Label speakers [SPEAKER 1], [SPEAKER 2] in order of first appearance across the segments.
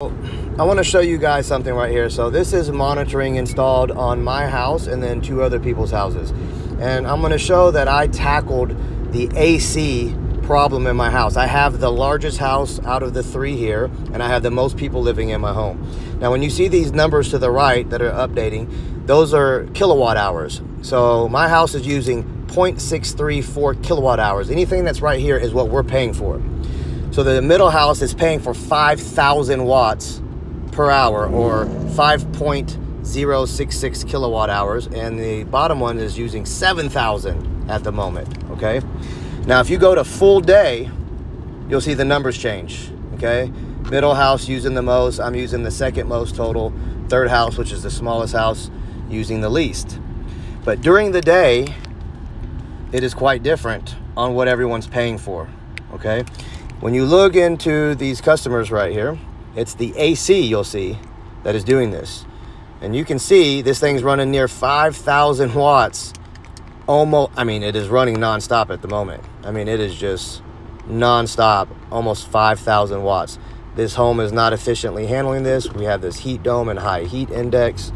[SPEAKER 1] I want to show you guys something right here. So this is monitoring installed on my house and then two other people's houses. And I'm going to show that I tackled the AC problem in my house. I have the largest house out of the three here, and I have the most people living in my home. Now, when you see these numbers to the right that are updating, those are kilowatt hours. So my house is using 0.634 kilowatt hours. Anything that's right here is what we're paying for. So the middle house is paying for 5,000 watts per hour or 5.066 kilowatt hours. And the bottom one is using 7,000 at the moment, okay? Now, if you go to full day, you'll see the numbers change, okay? Middle house using the most, I'm using the second most total. Third house, which is the smallest house, using the least. But during the day, it is quite different on what everyone's paying for, okay? When you look into these customers right here, it's the AC you'll see that is doing this. And you can see this thing's running near 5,000 watts. Almost, I mean, it is running nonstop at the moment. I mean, it is just nonstop, almost 5,000 watts. This home is not efficiently handling this. We have this heat dome and high heat index,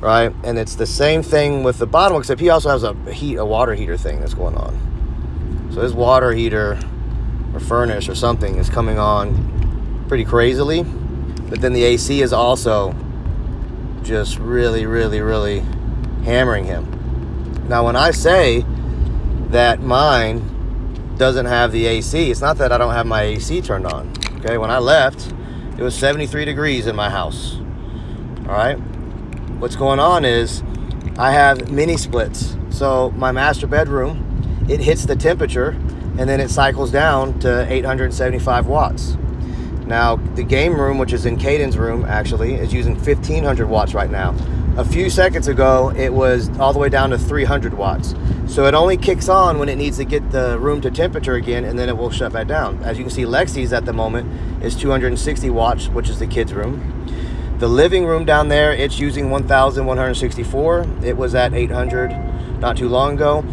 [SPEAKER 1] right? And it's the same thing with the bottom, except he also has a heat, a water heater thing that's going on. So this water heater or furnace or something is coming on pretty crazily. But then the AC is also just really, really, really hammering him. Now, when I say that mine doesn't have the AC, it's not that I don't have my AC turned on. Okay, when I left, it was 73 degrees in my house. All right, what's going on is I have mini splits. So, my master bedroom, it hits the temperature and then it cycles down to 875 watts. Now, the game room, which is in Caden's room, actually, is using 1500 watts right now. A few seconds ago, it was all the way down to 300 watts. So it only kicks on when it needs to get the room to temperature again, and then it will shut back down. As you can see, Lexi's at the moment is 260 watts, which is the kids' room. The living room down there, it's using 1,164. It was at 800 not too long ago.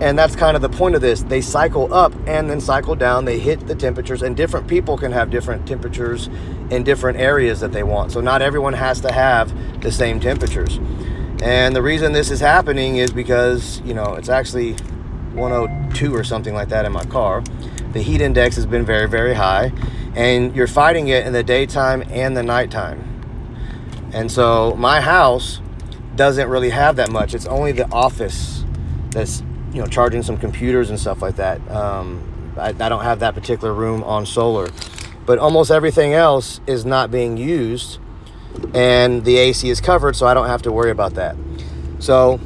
[SPEAKER 1] And that's kind of the point of this. They cycle up and then cycle down. They hit the temperatures, and different people can have different temperatures in different areas that they want. So, not everyone has to have the same temperatures. And the reason this is happening is because, you know, it's actually 102 or something like that in my car. The heat index has been very, very high, and you're fighting it in the daytime and the nighttime. And so, my house doesn't really have that much. It's only the office that's you know charging some computers and stuff like that. Um, I, I don't have that particular room on solar, but almost everything else is not being used, and the AC is covered, so I don't have to worry about that. So,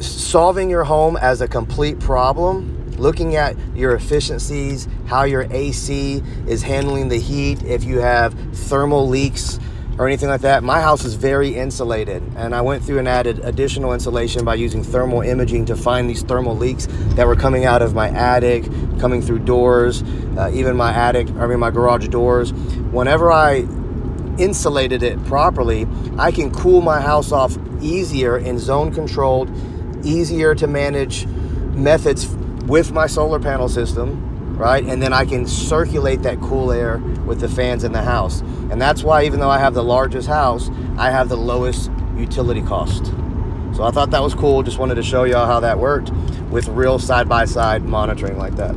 [SPEAKER 1] solving your home as a complete problem, looking at your efficiencies, how your AC is handling the heat, if you have thermal leaks or anything like that. My house is very insulated, and I went through and added additional insulation by using thermal imaging to find these thermal leaks that were coming out of my attic, coming through doors, uh, even my attic, I mean my garage doors. Whenever I insulated it properly, I can cool my house off easier in zone controlled, easier to manage methods with my solar panel system right? And then I can circulate that cool air with the fans in the house. And that's why, even though I have the largest house, I have the lowest utility cost. So I thought that was cool. Just wanted to show y'all how that worked with real side by side monitoring like that.